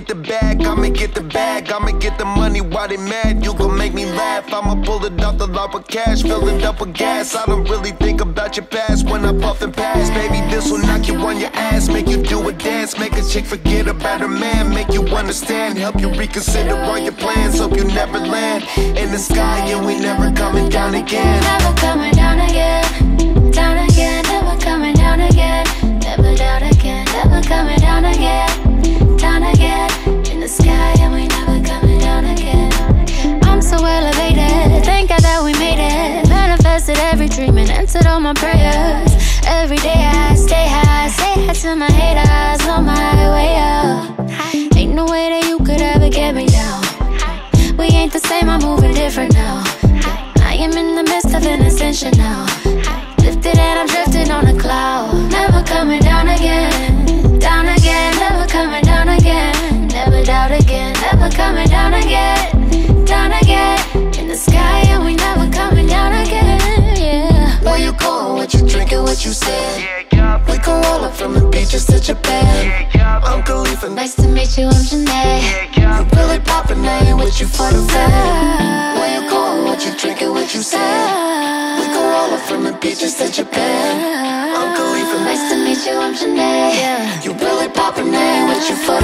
get the bag, I'ma get the bag, I'ma get the money while they mad. You gon' make me laugh, I'ma pull it off the lot of cash, fill it up with gas. I don't really think about your past when I puff and pass. Baby, this will knock you on your ass, make you do a dance, make a chick forget about her man, make you understand, help you reconsider all your plans. Hope you never land in the sky, and we never coming down again. Never coming down again. My prayers. Every day I stay high, say hi to my haters on my way up. Ain't no way that you could ever get me down. We ain't the same, I'm moving different now. I am in the midst of an ascension now. Beaches to Japan. yeah, I'm Khalifa, nice. To meet you, I'm Jhené. yeah, yeah. Really poppin', I ain't with you for the fame. Where you going? What you drinking? What you saying? We roll up from the beaches to Japan. I'm Khalifa. Nice to meet you, I'm Jhené. You really poppin', I ain't with you for